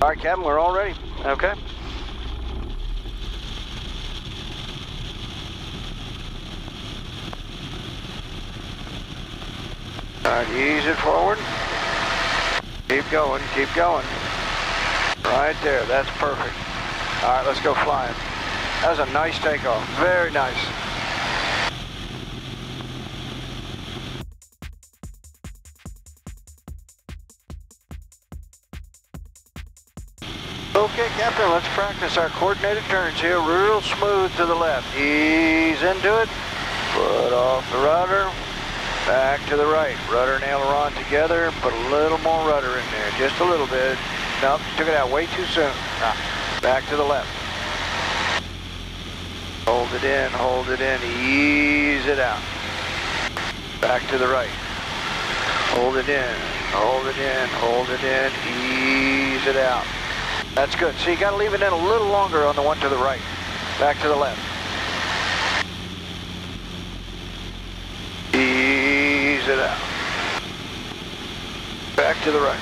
All right, Captain, we're all ready. Okay. All right, ease it forward. Keep going, keep going. Right there, that's perfect. All right, let's go flying. That was a nice takeoff, very nice. Okay, Captain, let's practice our coordinated turns here, real smooth to the left. Ease into it, foot off the rudder, back to the right. Rudder and aileron together, put a little more rudder in there, just a little bit. Nope, took it out way too soon. Ah, back to the left. Hold it in, hold it in, ease it out. Back to the right. Hold it in, hold it in, hold it in, ease it out. That's good. So you got to leave it in a little longer on the one to the right. Back to the left. Ease it out. Back to the right.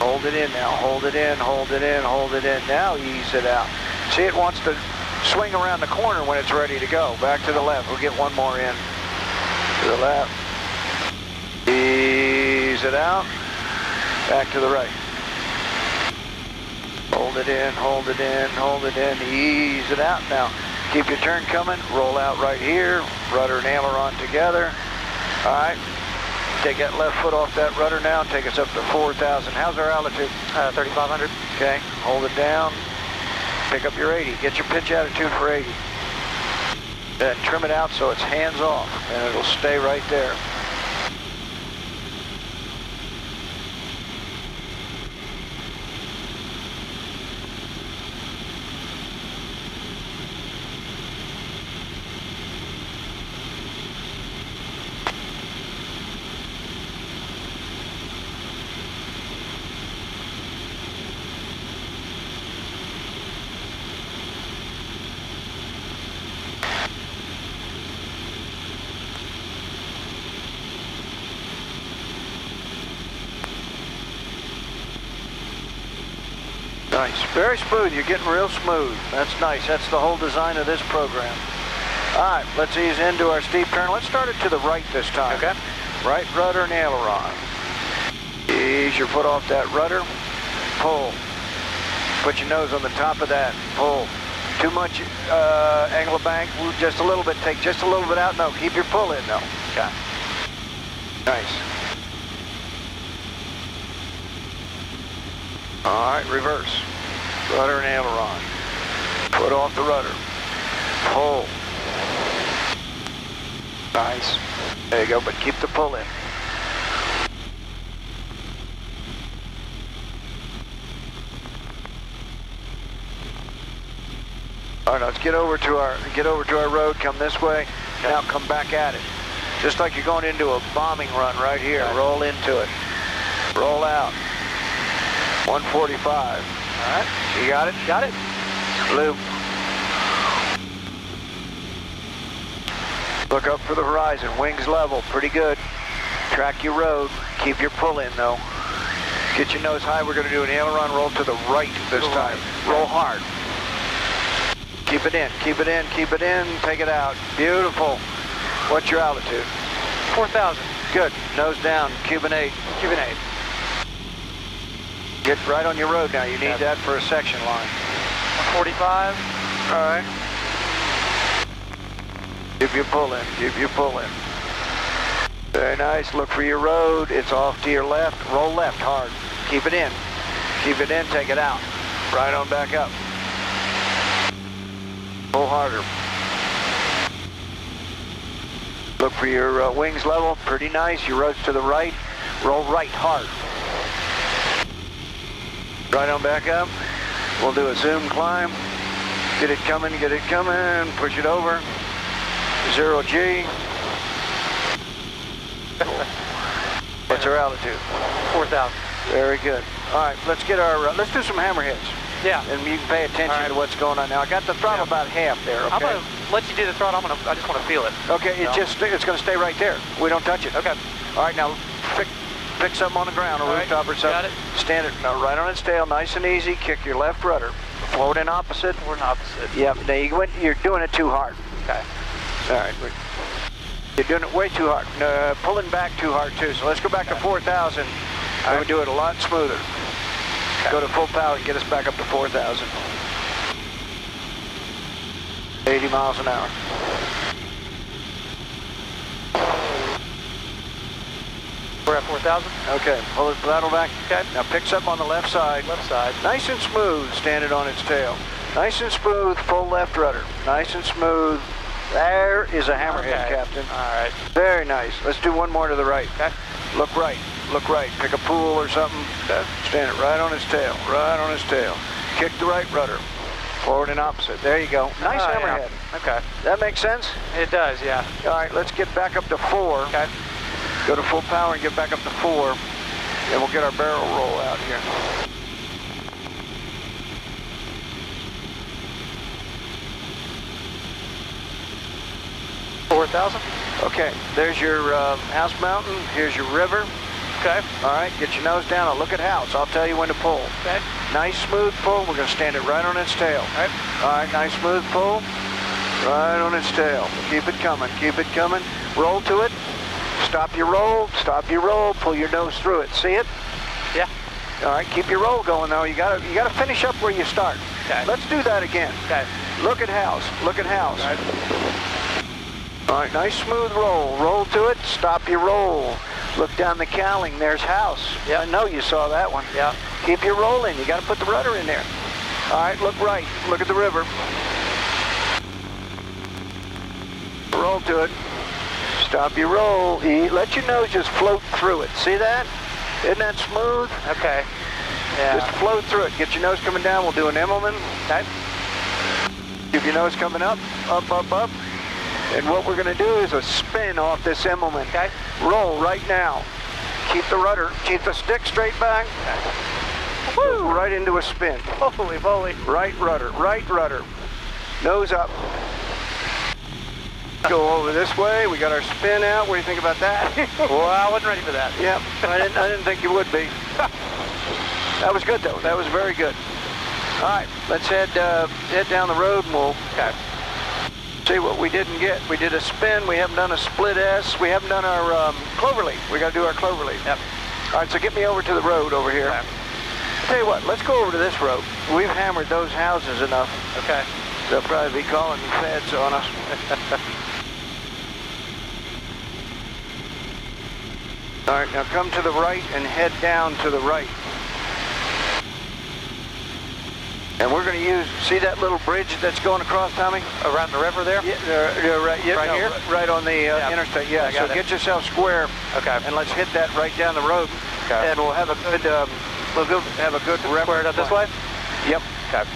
Hold it in now. Hold it in, hold it in, hold it in. Now ease it out. See, it wants to swing around the corner when it's ready to go. Back to the left. We'll get one more in. To the left. Ease it out. Back to the right. Hold it in, hold it in, hold it in, ease it out now. Keep your turn coming, roll out right here, rudder and aileron together. All right, take that left foot off that rudder now take us up to 4,000. How's our altitude? Uh, 3,500. Okay, hold it down, pick up your 80. Get your pitch attitude for 80. Then trim it out so it's hands off and it'll stay right there. Nice. Very smooth. You're getting real smooth. That's nice. That's the whole design of this program. All right, let's ease into our steep turn. Let's start it to the right this time. Okay. Right rudder and aileron. Ease your foot off that rudder. Pull. Put your nose on the top of that. Pull. Too much uh, angle of bank. Just a little bit. Take just a little bit out. No, keep your pull in though. Okay. Nice. All right, reverse. Rudder and aileron. Foot off the rudder. Pull. Nice. There you go, but keep the pull in. All right, let's get over to our get over to our road. Come this way. Now come back at it. Just like you're going into a bombing run right here. Okay. Roll into it. Roll out. 145. All right. You got it? Got it. Loop. Look up for the horizon. Wings level. Pretty good. Track your road. Keep your pull in though. Get your nose high. We're going to do an aileron roll to the right this time. Roll hard. Keep it in. Keep it in. Keep it in. Take it out. Beautiful. What's your altitude? 4,000. Good. Nose down. Cuban 8. Cuban 8. Get right on your road now. You need that for a section line. 45. All right. Keep your pull in. Keep your pull in. Very nice. Look for your road. It's off to your left. Roll left hard. Keep it in. Keep it in. Take it out. Right on back up. Pull harder. Look for your uh, wings level. Pretty nice. Your road's to the right. Roll right hard. Right on back up. We'll do a zoom climb. Get it coming, get it coming, push it over. Zero G. What's our altitude? 4,000. Very good. All right, let's get our, uh, let's do some hammerheads. Yeah. And you can pay attention right. to what's going on now. I got the throttle Yeah. about half there, okay? I'm gonna let you do the throttle. I'm gonna. I just want to feel it. Okay, it just, it's gonna stay right there. We don't touch it. Okay. All right, now pick, pick something on the ground, a All right, rooftop or something. Stand it right on its tail, nice and easy. Kick your left rudder. Float in opposite. We're in opposite. Yep, now you went, you're doing it too hard. Okay. All right, you're doing it way too hard. Uh, pulling back too hard too. So let's go back to 4,000. I would do it a lot smoother. Go to full power and get us back up to 4,000. 80 miles an hour. We're at 4,000. Okay, pull the throttle back. Okay. Now picks up on the left side. Left side. Nice and smooth, standing on its tail. Nice and smooth, full left rudder. Nice and smooth. There is a hammerhead, Okay. Captain. All right. Very nice. Let's do one more to the right. Okay. Look right. Look right. Pick a pool or something. Stand it right on its tail. Right on its tail. Kick the right rudder. Forward and opposite. There you go. Nice Oh, yeah. hammerhead. Okay. That makes sense? It does, yeah. All right, let's get back up to four. Okay. Go to full power and get back up to four. And we'll get our barrel roll out here. 4,000. Okay, there's your uh, House Mountain. Here's your river. Okay. All right, get your nose down and look at house. I'll tell you when to pull. Okay. Nice smooth pull. We're going to stand it right on its tail. All right. All right, nice smooth pull. Right on its tail. Keep it coming. Keep it coming. Roll to it. Stop your roll. Stop your roll. Pull your nose through it. See it? Yeah. All right, keep your roll going though. You gotta you gotta finish up where you start. Okay. Let's do that again. Okay. Look at house. Look at house. All right. All right, nice smooth roll. Roll to it. Stop your roll. Look down the cowling. There's house. Yeah, I know you saw that one. Yeah. Keep your roll in. You got to put the rudder in there. All right, look right. Look at the river. Roll to it. Stop your roll. E- Let your nose just float through it. See that? Isn't that smooth? Okay. Just float through it. Get your nose coming down. We'll do an Immelmann. Okay. Keep your nose coming up, up, up, up. And what we're going to do is a spin off this Immelmann. Okay. Roll right now. Keep the rudder, keep the stick straight back. Woo! Right into a spin. Holy moly. Right rudder, right rudder. Nose up. Go over this way. We got our spin out. What do you think about that? well, I wasn't ready for that. yep. I didn't, I didn't think you would be. that was good though. That was very good. All right, let's head uh, head down the road and we'll Okay. see what we didn't get. We did a spin. We haven't done a split S. We haven't done our um, cloverleaf. We got to do our cloverleaf. Yep. All right, so get me over to the road over here. Okay. Tell you what, let's go over to this road. We've hammered those houses enough. Okay. They'll probably be calling the feds on us. All right, now come to the right and head down to the right. And we're going to use, see that little bridge that's going across, Tommy? Around the river there? Yeah, uh, yeah, right, yeah, Right no, here? Right on the uh, Yeah. interstate, yeah. So it. get yourself square, Okay. and let's hit that right down the road. Okay. And we'll have a good, um, we'll go have a good Square it up this way? Yep. Okay.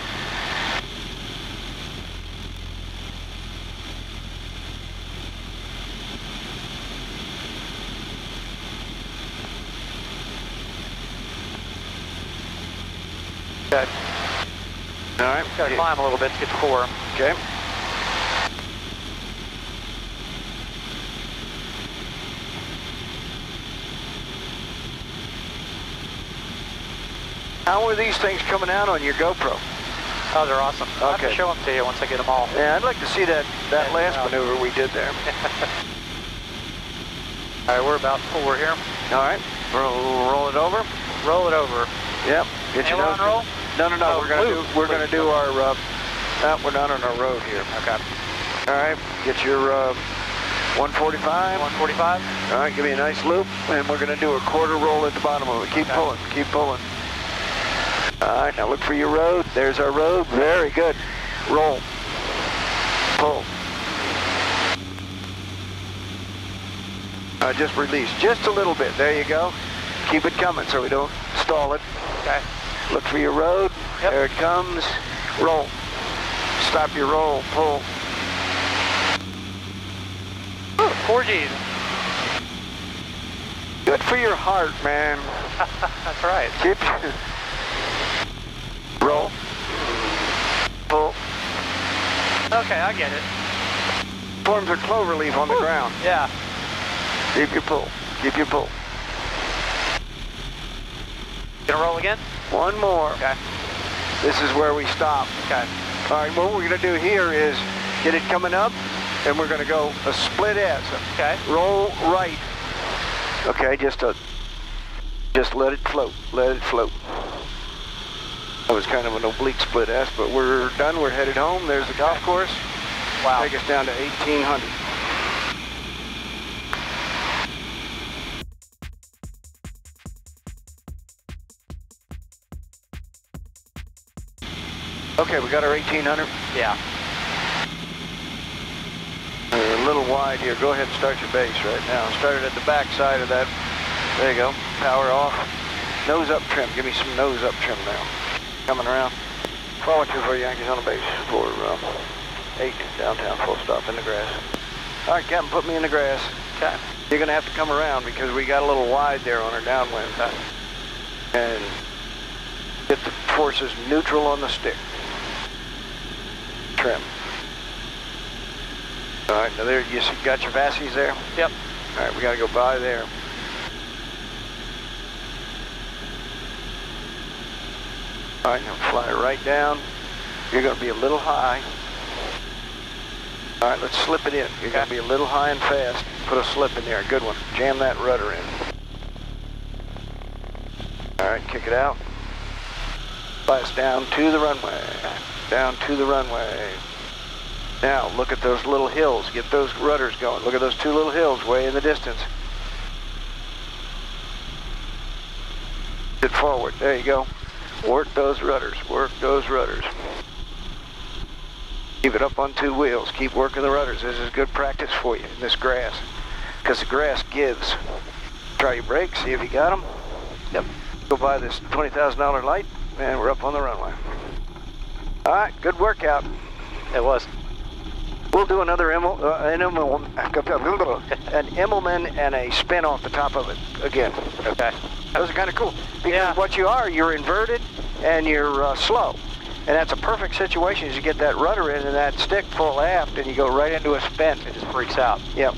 Okay. All right. Gotta climb a little bit to get to four. Okay. How are these things coming out on your GoPro? Oh, they're awesome. Okay. I'll have to show them to you once I get them all. Yeah, I'd like to see that, that Yeah, last no. maneuver we did there. All right, we're about four here. All right, roll, roll it over. Roll it over. Yep. Get your nose. roll? No, no, no. Oh, we're gonna do. We're gonna do our. Uh, uh, we're not on our road here. Okay. All right. Get your uh, 145. 145. All right. Give me a nice loop, and we're gonna do a quarter roll at the bottom of it. Keep Okay. pulling. Keep pulling. All right. Now look for your road. There's our road. Very good. Roll. Pull. Uh, just release just a little bit. There you go. Keep it coming so we don't stall it. Okay. Look for your road. Yep. There it comes. Roll. Stop your roll. Pull. Ooh, four G's. Good for your heart, man. That's right. Keep roll. Pull. Okay, I get it. Forms a clover leaf on the ground. Yeah. Keep your pull. Keep your pull. Gonna roll again? One more. Okay. This is where we stop. Okay. All right, what we're gonna do here is get it coming up, and we're gonna go a split S. Okay. Roll right. Okay, just a, just let it float, let it float. That was kind of an oblique split S, but we're done, we're headed home. There's the golf course. Wow. Take us down to 1800. Okay, we got our 1800. Yeah. We're a little wide here. Go ahead and start your base right now. Start it at the back side of that. There you go. Power off. Nose up trim. Give me some nose up trim now. Coming around. Follow two for Yankees on the base for um, eight downtown full stop in the grass. All right, Captain, put me in the grass. Okay. You're gonna have to come around because we got a little wide there on our downwind. And get the forces neutral on the stick. Trim. All right, now there, you see- got your VASIs there? Yep. All right, we gotta go by there. All right, now fly right down. You're gonna be a little high. All right, let's slip it in. You're gonna be a little high and fast. Put a slip in there, good one. Jam that rudder in. All right, kick it out. Fly us down to the runway. Down to the runway. Now, look at those little hills. Get those rudders going. Look at those two little hills way in the distance. Get forward. There you go. Work those rudders. Work those rudders. Keep it up on two wheels. Keep working the rudders. This is good practice for you in this grass. Because the grass gives. Try your brakes. See if you got them. Yep. Go buy this $20,000 light, and we're up on the runway. All right. Good workout. It was. We'll do another Immel, uh, an, an Immelmann and a spin off the top of it again. Okay. Those are kind of cool. Because Yeah. what you are, you're inverted and you're uh, slow. And that's a perfect situation is you get that rudder in and that stick full aft and you go right into a spin. It just freaks out. Yep.